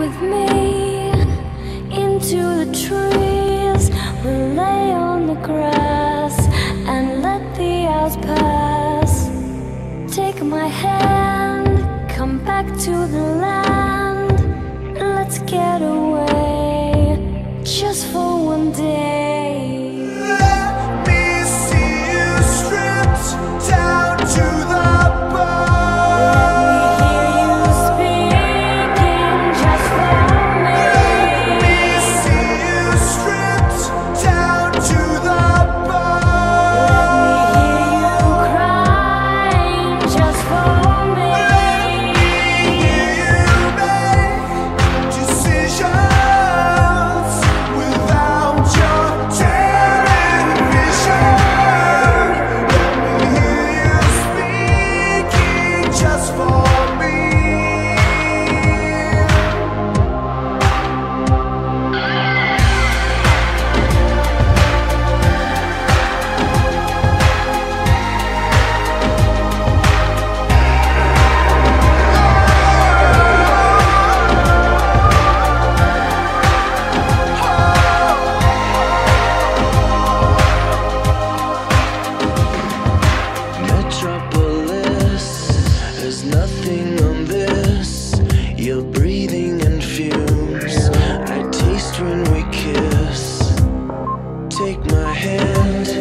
With me into the trees. We'll lay on the grass and let the hours pass. Take my hand, come back to the land. Let's get away just for one day. On this. You're breathing in fumes. I taste when we kiss. Take my hand,